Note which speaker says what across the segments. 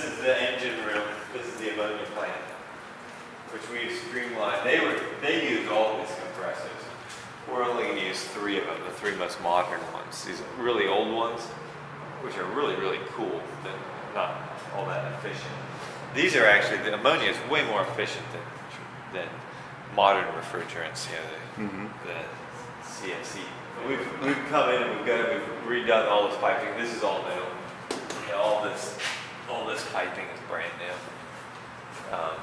Speaker 1: This is the engine room, this is the ammonia plant, which we've streamlined. They were, they used all these compressors. We're only gonna use three of them, the three most modern ones. These really old ones, which are really, really cool, but not all that efficient. These are actually, the ammonia is way more efficient than, than modern refrigerants, you know, the, mm-hmm. the CFC. We've, we've come in and we've got, we've redone all this piping. This is all new. You know, all this, this piping is brand new, um,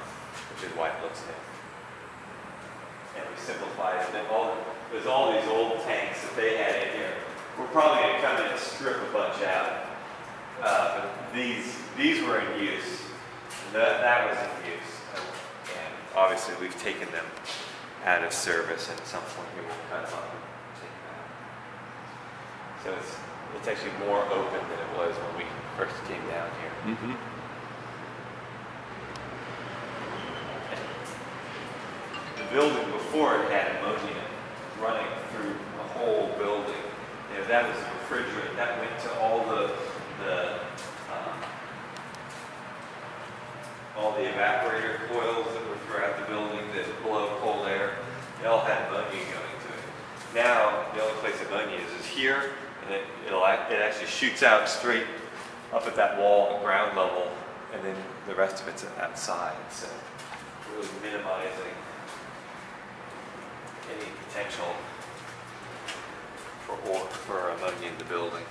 Speaker 1: which is why it looks new. And we simplified it. All, there's all these old tanks that they had in here. We're probably gonna come in and strip a bunch out. Uh, but these, these were in use. That, that was in use. And obviously, we've taken them out of service, and at some point, we will cut them up and take them out. So it's, it's actually more open than it was when we first came down here.
Speaker 2: Mm-hmm.
Speaker 1: The building before it had ammonia running through the whole building. You know, that was refrigerant. That went to all the, the, um, all the evaporator coils that were throughout the building that blow cold air. They all had ammonia going to it. Now, the only place ammonia is is here, and it, it'll, it actually shoots out straight up at that wall at ground level, and then the rest of it's at that side. So really minimizing any potential for, or, for ammonia in the building.